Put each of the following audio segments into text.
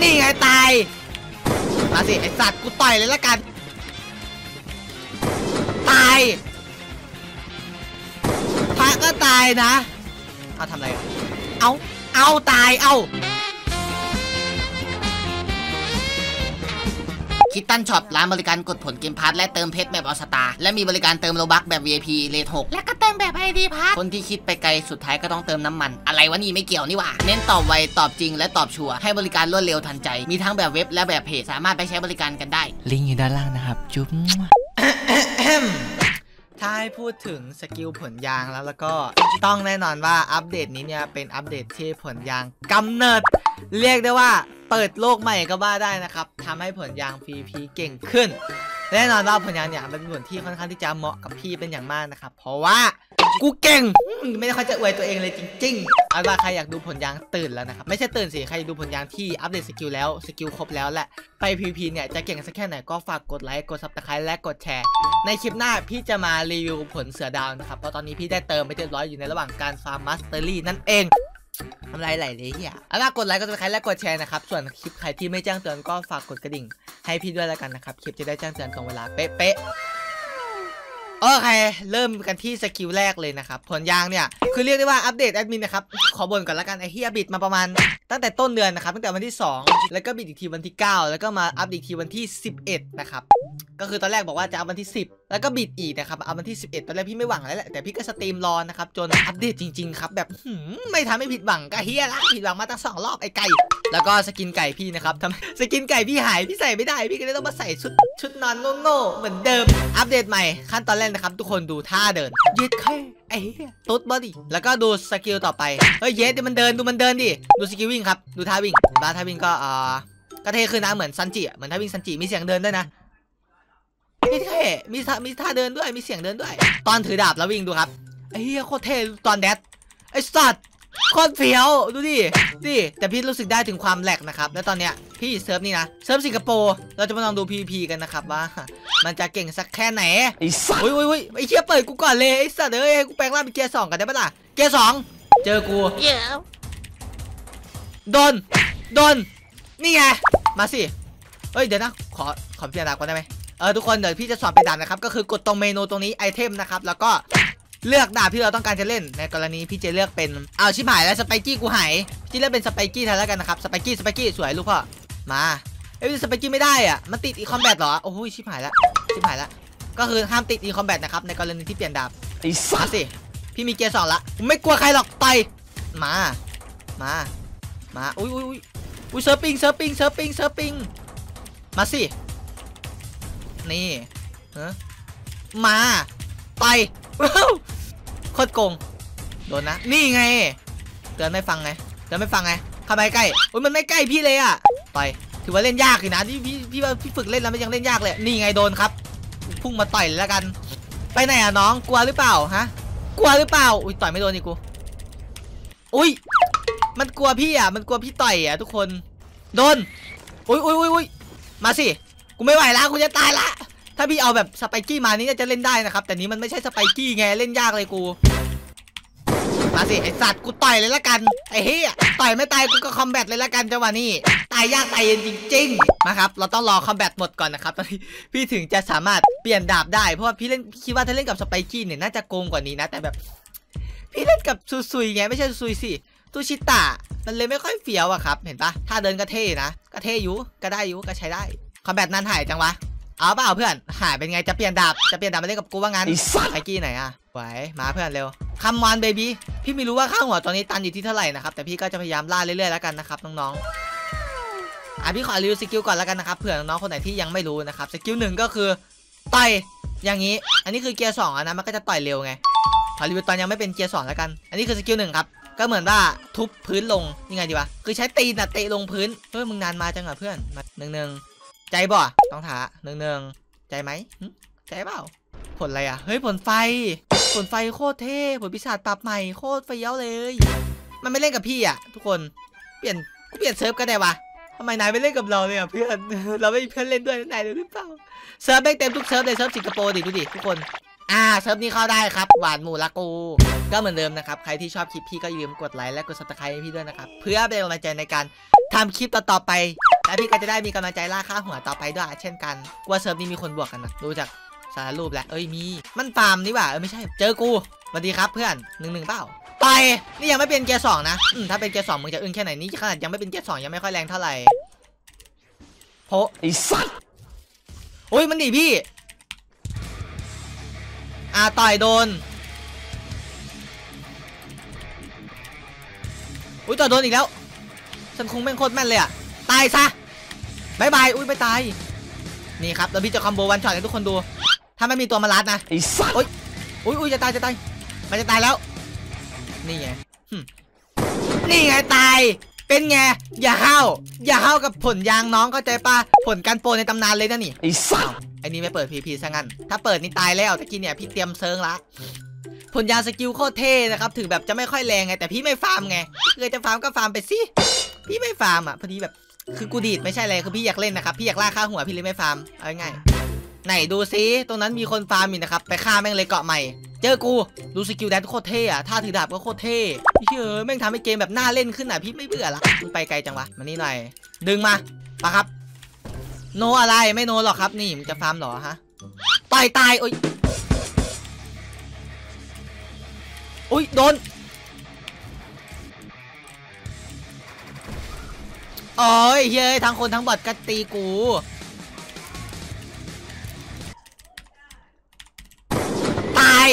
นี่ไงตาย มาสิไอสัตว์กูต่อยเลยละกัน ตายพระก็ตายนะ เอาทำอะไรอะเอาเอาตาย เอา คิดตันช็อปร้านบริการกดผล game pass และเติมเพชรแบบ All Star และมีบริการเติม Robux แบบ VIP เลท6และก็เติมแบบไอดีพาร์ทคนที่คิดไปไกลสุดท้ายก็ต้องเติมน้ำมัน อะไรวะนี่ไม่เกี่ยวนี่หว่าเน้นตอบไวตอบจริงและตอบชัวร์ให้บริการรวดเร็วทันใจ มีทั้งแบบเว็บและแบบเพจสามารถไปใช้บริการกันได้ ลิงก์อยู่ด้านล่างนะครับ จุ๊บถ้าให้พูดถึงสกิลผลยางแล้วแล้วก็ต้องแน่นอนว่าอัปเดตนี้เนี่ยเป็นอัปเดตที่ผลยางกำเนิด เรียกได้ว่า เปิดโลกใหม่ก็ว่าได้นะครับทำให้ผลยาง PVP เก่งขึ้น แน่นอนว่าผลยางเนี่ยเป็นผลที่ค่อนข้างที่จะเหมาะกับพี่เป็นอย่างมากนะครับ เพราะว่ากูเก่ง ไม่ได้ค่อยจะอวยตัวเองเลยจริงๆเอาว่าใครอยากดูผลยางตื่นแล้วนะครับ ไม่ใช่ตื่นสิ ใครดูผลยางที่อัปเดตสกิลแล้ว สกิลครบแล้วแหละ ไป PVP เนี่ยจะเก่งสักแค่ไหนก็ฝากกดไลค์ กด subscribe และกดแชร์ ในคลิปหน้าพี่จะมารีวิวผลเสือดาวนะครับ เพราะตอนนี้พี่ได้เติมไปเรียบร้อยอยู่ในระหว่างการฟาร์ม mastery นั่นเอง ทำไรไหลเลยเหี้ยเอาล่ะกดไลค์กด subscribe และกดแชร์นะครับ ส่วนคลิปใครที่ไม่แจ้งเตือนก็ฝากกดกระดิ่ง ให้พี่ด้วยแล้วกันนะครับ คลิปจะได้แจ้งเตือนตรงเวลาเป๊ะโอเค เริ่มกันที่สกิลแรกเลยนะครับผลยางเนี่ย คือเรียกได้ว่าอัปเดตแอดมินนะครับ ขอบ่นก่อนละกันไอ้เหี้ยบิดมาประมาณ ตั้งแต่ต้นเดือนนะครับ ตั้งแต่วันที่ 2 แล้วก็บิดอีกทีวันที่ 9 แล้วก็มาอัปเดตอีกทีวันที่ 11 นะครับ ก็คือตอนแรกบอกว่าจะเอาวันที่ 10 แล้วก็บิดอีกนะครับเอาวันที่ 11 ตอนแรกพี่ไม่หวังแล้วแหละแต่พี่ก็สตรีมรอนะครับจนอัปเดตจริงๆครับแบบหืมไม่ทำให้ผิดหวังก็เหี้ยละผิดหวังมาตั้งสองรอบไอ้ไก่แล้วก็ skin ไก่พี่นะครับทำ skin ไก่พี่หายพี่ใส่ไม่ได้ พี่ก็เลยต้องมาใส่ชุดชุดนอนโง่ๆเหมือนเดิม อัปเดตใหม่ขั้นตอนแรกนะครับ ทุกคนดูท่าเดินเย็ดแม่ไอ้เหี้ยตุ๊ด body แล้วก็ดูสกิลต่อไปเฮ้ยเย็ดดิมันเดินดูมันเดินดิดูสกิลวิ่งครับดูท่าวิ่งบ้าท่าวิ่งก็อ่าก็เท่ขึ้นนะเหมือนซันจิอะเหมือนท่าวิ่งซันจิมีเสียงเดินด้วยนะ นี่เท่มีท่ามีท่าเดินด้วยมีเสียงเดินด้วย ตอนถือดาบแล้ววิ่งดูครับไอ้เหี้ยโคตรเท่ตอน dash ไอ้สัตว์โคตรเฟี้ยวดูดิดิแต่พี่รู้สึกได้ถึงความ lag นะครับ แล้วตอนเนี้ยพี่เซิร์ฟนี่นะเซิร์ฟสิงคโปร์เราจะมาลองดู PVP กันนะครับว่า มันจะเก่งสักแค่ไหนไอ้สัสอุ้ยอุ้ยอุ้ยไอ้เชี่ยเปิดกูก่อนเลยไอ้สัตว์เอ้ยให้กูแปลงร่างเป็นเกียร์สองกันได้ปะล่ะเกียร์สองเจอกูโดนโดนนี่ไงมาสิเฮ้ยเดี๋ยวนะขอขอเปลี่ยนดาบก่อนได้ไหม เออทุกคนเดี๋ยวพี่จะสอนเป็นดาบนะครับก็คือกดตรงเมนูตรงนี้ไอเทมนะครับแล้วก็เลือกดาบที่เราต้องการจะเล่นในกรณีพี่จะเลือกเป็นเอาชิบหายแล้ว Spikey กูหายพี่เลือกเป็น Spikey แทนแล้วกันนะครับ Spikey Spikey สวยลูกพ่อมาเอ้ย Spikey ไม่ได้อะมันติด in combat เหรอโอ้ยชิบหายแล้วชิบหายแล้วก็คือห้ามติด in combat นะครับในกรณีที่เปลี่ยนดาบไอ้สัมาสิพี่มีเกียร์สองละผมไม่กลัวใครหรอกไปมามามาอุ้ยอุ้ยอุ้ยอุ้ยเซิร์ฟ ping เซิร์ฟ ping เซิร์ฟ ping เซิร์ฟ ping มาสิ นี่เออมา ไปว้าวโคตรโกง โดนนะ นี่ไง เตือนไม่ฟังไง เตือนไม่ฟังไงเข้าไปใกล้อุ้ยมันไม่ใกล้พี่เลยอะต่อยถือว่าเล่นยากเลยนะที่พี่พี่ว่าพี่ฝึกเล่นแล้วมันยังเล่นยากเลย นี่ไงโดนครับ พุ่งมาต่อยเลยแล้วกัน ไปไหนอะน้อง กลัวหรือเปล่าฮะ กลัวหรือเปล่า อุ้ยต่อยไม่โดนนี่กู อุ้ย มันกลัวพี่อะ มันกลัวพี่ต่อยอะทุกคน โดน อุ้ยอุ้ยอุ้ยมาสิ กูไม่ไหวแล้วกูจะตายละถ้าพี่เอาแบบสไปกี้มานี่จะเล่นได้นะครับ แต่นี้มันไม่ใช่สไปกี้ไงเล่นยากเลยกูมาสิไอสัตว์กูต่อยเลยละกันไอ้เฮียต่อยไม่ตายกูก็คอมแบทเลยละกันจังหวะนี้ตายยากตายเย็นจริงๆนะครับเราต้องรอคอมแบทหมดก่อนนะครับตอนนี้พี่ถึงจะสามารถเปลี่ยนดาบได้เพราะว่าพี่เล่นพี่คิดว่าถ้าเล่นกับสไปกี้เนี่ยน่าจะโกงกว่านี้นะ แต่แบบ พี่เล่นกับซูซุยไงไม่ใช่ซูซุยสิตูชิตะมันเลยไม่ค่อยเฟี้ยวอะครับ เห็นปะถ้าเดินก็เท่นะก็เท่อยู่ก็ได้อยู่ก็ใช้ได้ คอมแบทนั้นหายจังวะ เอาเปล่าเพื่อน หายเป็นไง จะเปลี่ยนดาบ จะเปลี่ยนดาบมาเล่นกับกูว่างั้นไอ้สัสไอกี้ไหนอะไหวมาเพื่อนเร็ว come on baby พี่ไม่รู้ว่าค่าหัวตอนนี้ตันอยู่ที่เท่าไหร่นะครับ แต่พี่ก็จะพยายามล่าเรื่อยๆแล้วกันนะครับน้องๆ อะพี่ขอรีวิวสกิลก่อนแล้วกันนะครับเผื่อน้องๆคนไหนที่ยังไม่รู้นะครับ สกิลหนึ่งก็คือต่อยอย่างนี้ อันนี้คือเกียร์สองอะนะ มันก็จะต่อยเร็วไง ขอรีวิวตอนยังไม่เป็นเกียร์สองแล้วกัน อันนี้คือสกิลหนึ่งครับก็เหมือนว่าทุบพื้นลงยังไงดีวะ คือใช้ตีนอะเตะลงพื้น เฮ้ยมึงนานมาจังอะเพื่อนมาหนึ่งหนึ่ง ใจบ่ต้องถาหนึ่งหนึ่งใจไหมใจเปล่า ผลอะไรอะเฮ้ยผลไฟ ผลไฟโคตรเท่ ผลปีศาจปรับใหม่โคตรเฟี้ยวเลย มันไม่เล่นกับพี่อะทุกคน เปลี่ยนกูเปลี่ยนเซิร์ฟก็ได้วะทำไมนายไม่เล่นกับเราเลยอะเพื่อน เราไม่มีเพื่อนเล่นด้วยนายรู้หรือเปล่า เซิร์ฟแม่งเต็มทุกเซิร์ฟเลยเซิร์ฟสิงคโปร์ดิดูดิทุกคน อ่าเซิร์ฟนี้เข้าได้ครับ หวานหมูละกูก็เหมือนเดิมนะครับ ใครที่ชอบคลิปพี่ก็อย่าลืมกดไลค์และกด subscribe ให้พี่ด้วยนะครับ เพื่อเป็นกำลังใจในการททำคลิปต่อๆไป และพี่ก็จะได้มีกำลังใจล่าค่าหัวต่อไปด้วยเช่นกันกว่าเซิร์ฟนี้มีคนบวกกันนะดูจากสารรูปแล้วเอ้ยมี มันฟาร์มนี่หว่าเออไม่ใช่ เจอกูสวัสดีครับเพื่อนหนึ่งหนึ่งเปล่าไปนี่ยังไม่เป็นเกียร์สองนะอืมถ้าเป็นเกียร์สองมึงจะอึ้งแค่ไหนนี่ขนาดยังไม่เป็นเกียร์สองยังไม่ค่อยแรงเท่าไหร่โพะไอ้สัตว์โอ้ยมันหนีพี่อ่าต่อยโดนอุ้ยต่อยโดนอีกแล้วฉันคงแม่งโคตรแม่นเลยอะ ตายซะบายบายอุ้ยไม่ตาย นี่ครับแล้วพี่จะคอมโบ one shot ให้ทุกคนดู ถ้าไม่มีตัวมาลัดนะไอ้สัตว์อุ้ยอุ้ยจะตายจะตาย มันจะตายแล้ว นี่ไงหึนี่ไงตาย เป็นไง อย่าห้าวอย่าห้าวกับผลยางน้องเข้าใจปะผลการโปรในตำนานเลยนะนี่ ไอ้สัตว์ไอ้นี่ไม่เปิด PVP ซะงั้น ถ้าเปิดนี่ตายแล้วตะกี้เนี่ยพี่เตรียมเซิร์งละผลยางสกิลโคตรเท่นะครับ ถึงแบบจะไม่ค่อยแรงไง แต่พี่ไม่ฟาร์มไงเคยจะฟาร์มก็ฟาร์มไปสิ พี่ไม่ฟาร์มอะ พอดีแบบ คือกูดีดไม่ใช่อะไรคือพี่อยากเล่นนะครับ พี่อยากล่าค่าหัวพี่เลยไม่ฟาร์ม เอาง่ายๆไหนดูซิ ตรงนั้นมีคนฟาร์มอยู่นะครับ ไปฆ่าแม่งเลยเกาะใหม่ เจอกู ดูสกิลแดนโคตรเท่อะท่าถือดาบก็โคตรเท่เฮ้ยแม่งทำให้เกมแบบน่าเล่นขึ้นอะพี่ไม่เบื่อละมึงไปไกลจังวะ มานี่หน่อย ดึงมาปะครับ no อะไรไม่ no หรอกครับ นี่มึงจะฟาร์มเหรอฮะต่อยตายโอ้ยโอ้ยโดน โอ้ยเฮ้ยทั้งคนทั้งบอดก็ตีกูตาย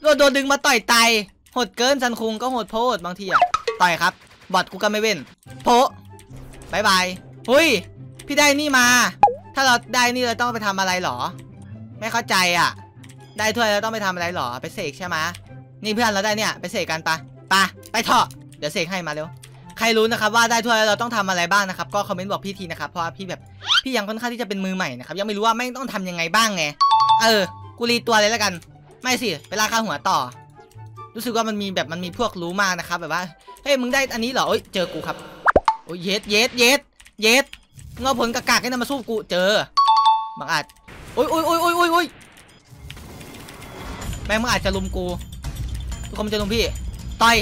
โดนโดนดึงมาต่อยตายโหดเกินซันคุงก็โหดโพดบางทีอะต่อยครับบอดกูก็ไม่เว้นโพบายบายหุยพี่ได้นี่มา ถ้าเราได้นี่เราต้องไปทำอะไรหรอ ไม่เข้าใจอะ ได้ถ้วยเราต้องไปทำอะไรหรอ ไปเสกใช่ไหมนี่เพื่อนเราได้เนี่ย ไปเสกกันปะปะไปเถอะเดี๋ยวเสกให้มาเร็ว ครรู้นะครับว่าได้ถ้วยแล้วเราต้องทำอะไรบ้างนะครับ ก็คอมเมนต์บอกพี่ทีนะครับ เพราะว่าพี่แบบพี่ยังค่อนข้างที่จะเป็นมือใหม่นะครับ ยังไม่รู้ว่าแม่งต้องทำยังไงบ้างไง เออ กูรีตัวเลยแล้วกัน ไม่สิไปล่าค่าหัวต่อ รู้สึกว่ามันมีแบบมันมีพวกรู้มากนะครับ แบบว่า เฮ้ยมึงได้อันนี้เหรอ เอ้ยเจอกูครับ โอ้ยเย็ดเย็ดเย็ดเย็ดเงาผลกากๆให้นำมาสู้กูเจอบางอาจ โอ้ยโอ้ยโอ้ยโอ้ยโอ้ยโอ้ยแม่งมึงอาจจะลุมกูทุกคนมันจะลุมพี่ ต่อย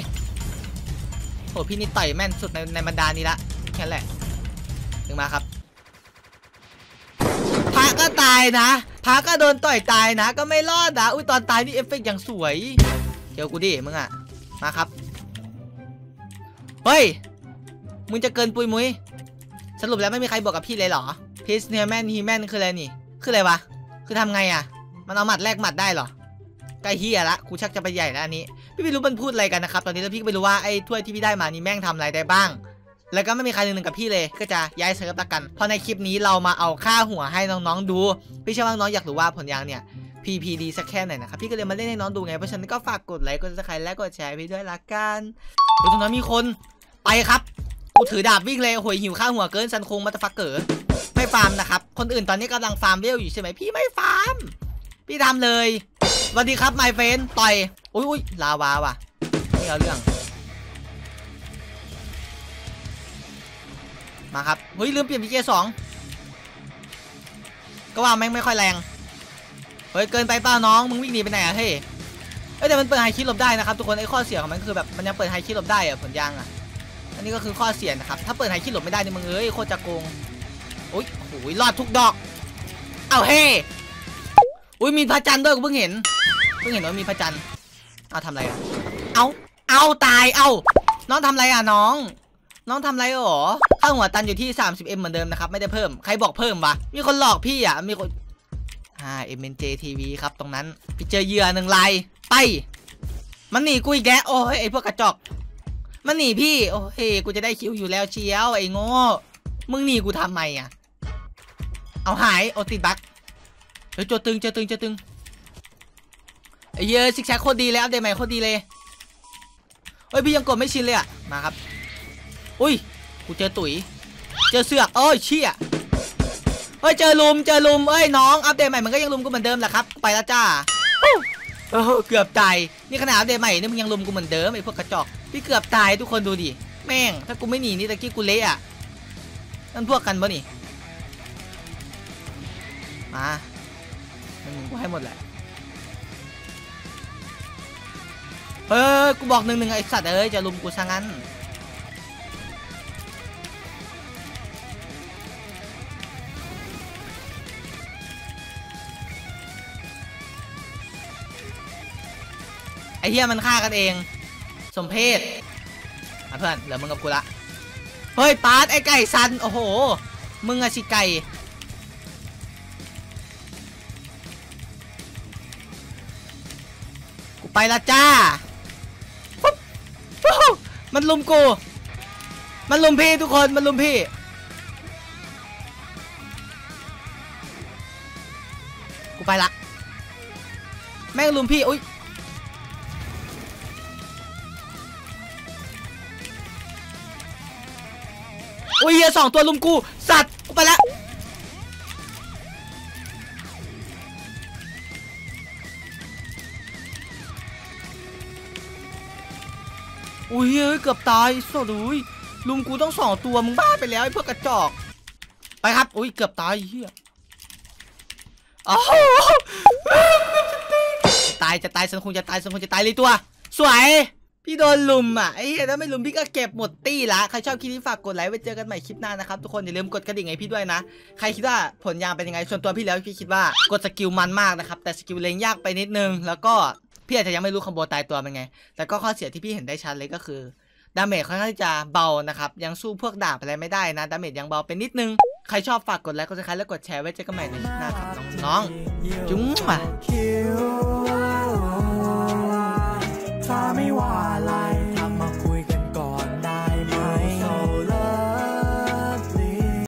โอ้พี่นี่ต่อยแม่นสุดในในบรรดานี้ละแค่นั้นแหละถึงมาครับพระก็ตายนะพระก็โดนต่อยตายนะ ก็ไม่รอดนะอุ้ยตอนตายนี่เอฟเฟกต์อย่างสวยเจอกูดิมึงอะมาครับเฮ้ยมึงจะเกินปุยมุยสรุปแล้วไม่มีใครบอกกับพี่เลยเหรอพีซเนียแมนฮีแมนคืออะไรนี่ คืออะไรวะ คือทำไงอะมันเอาหมัดแลกหมัดได้เหรอใกล้เฮียละ กูชักจะไปใหญ่แล้วอันนี้ พี่ไม่รู้มันพูดอะไรกันนะครับ ตอนนี้แล้วพี่ก็ไม่รู้ว่าไอ้ถ้วยที่พี่ได้มานี่แม่งทำอะไรได้บ้าง แล้วก็ไม่มีใครหนึ่งกับพี่เลย ก็จะย้ายเซิร์ฟละกัน เพราะในคลิปนี้เรามาเอาค่าหัวให้น้องๆดู พี่เชื่อว่าน้องอยากรู้ว่าผลยางเนี่ย PPD สักแค่ไหนนะครับ พี่ก็เลยมาเล่นให้น้องดูไง เพราะฉะนั้นก็ฝากกดไลค์ กด subscribe และกดแชร์พี่ด้วยละกันดูตรงนั้นมีคน ไปครับกูถือดาบวิ่งเลยโหยหิวค่าหัวเกินซันคง motherfucker ไม่ฟาร์มนะครับ คนอื่นตอนนี้กำลังฟาร์มเวลอยู่ใช่ไหมพี่ไม่ฟาร์ม พี่ทำเลยสวัสดีครับ my friend ต่อยอุ้ยอุ้ยลาวาว่ะนี่เอาเรื่อง มาครับเฮ้ยลืมเปลี่ยนพีเจสองก็ว่าแม่งไม่ค่อยแรงเฮ้ยเกินไปเปล่าน้องมึงวิ่งหนีไปไหนอะเฮ้ยเอ้ยแต่มันเปิดไฮคิดหลบได้นะครับทุกคนไอ้ข้อเสียของมันคือแบบมันยังเปิดไฮคิดหลบได้อะผลยางอะอันนี้ก็คือข้อเสียนะครับถ้าเปิดไฮคิดหลบไม่ได้นี่มึงเอ้ยโคตรจะโกงอุ้ยโอ้ยรอดทุกดอก เอาเฮ้ อุ้ยมีพระจันทร์ด้วยกูเพิ่งเห็น เพิ่งเห็นว่ามีพระจันทร์เอาทำอะไรอะเอาเอาตายเอาน้องทำอะไรอะน้อง น้องทำอะไรหรอค่าหัวตันอยู่ที่ 30m เหมือนเดิมนะครับ ไม่ได้เพิ่ม ใครบอกเพิ่มวะ มีคนหลอกพี่อะ มีคนอ่า MNJ TV ครับตรงนั้นพี่เจอเหยื่อหนึ่งลายไป มันหนีกูอีกแล้วโอ้ยไอพวกกระจอก มันหนีพี่ โอ้ยกูจะได้คิวอยู่แล้วเชียวไอโง่ มึงหนีกูทำไมอะ เอาหายเอาติดบั๊ก ฮ้ยเจอตึงเจอตึงเจอตึงไอ้เหี้ยซิกแซกโคตรดีเลยอัปเดตใหม่โคตรดีเลยเฮ้ยพี่ยังกดไม่ชินเลยอะมาครับอุ้ยกูเจอตุ๋ยเจอเสือกเอ้ยเชี่ยเฮ้ยเจอลุมเจอลุมเอ้ยน้องอัปเดตใหม่มันก็ยังลุมกูเหมือนเดิมแหละครับไปแล้วจ้าเออเกือบตายนี่ขนาดอัปเดตใหม่นี่มึงยังลุมกูเหมือนเดิมไอ้พวกกระจอกพี่เกือบตายทุกคนดูดิแม่งถ้ากูไม่หนีนี่ตะกี้กูเละอะนั่นพวกกันปะนี่มา มึงกูให้หมดแหละเออกูบอกหนึ่งหนึ่งไอสัตว์เอ้ยจะลุมกูซะงั้นไอเฮียมันฆ่ากันเอง สมเพศเพื่อนเหลือมึงกับกูละ เฮ้ยปาร์ตไอไก่ซัน โอ้โห มึงอะสิไก่ กูไปละจ้าปุ๊บปุ๊บมันลุมกู มันลุมพี่ทุกคน มันลุมพี่ กูไปละ แม่งลุมพี่อุ้ยโอ้ยเฮียสองตัวลุมกู สัตว์ กูไปละ อ้ยเฮ้ยเกือบตายสดอุ้ยลุมกูต้องสองตัวมึงบ้าไปแล้วไอ้พวกกระจอก ไปครับ อุ้ยเกือบตายเฮียอ้าวตายจะตายสันคงจะตายสันคงจะตายเลยตัว สวย พี่โดนลุมอะไอ้เหี้ยถ้าไม่ลุมพี่ก็เก็บหมดตี้ละใครชอบคลิปนี้ฝากกดไลค์ไว้เจอกันใหม่คลิปหน้านะครับทุกคนอย่าลืมกดกระดิ่งให้พี่ด้วยนะ ใครคิดว่าผลยางเป็นยังไงส่วนตัวพี่แล้วพี่คิดว่ากดสกิลมันมากนะครับแต่สกิลเล็งยากไปนิดนึงแล้วก็ พี่อาจจะยังไม่รู้คอมโบตายตัวเป็นไง แต่ก็ข้อเสียที่พี่เห็นได้ชัดเลยก็คือดาเมจค่อนข้างจะเบานะครับ ยังสู้พวกดาบอะไรไม่ได้นะดาเมจยังเบาเป็นนิดนึง ใครชอบฝากกดไลค์กด subscribe และกดแชร์ไว้เจอกันใหม่ในคลิปหน้าครับน้องๆจุ๊มว่ะถ้าไม่ว่าอะไร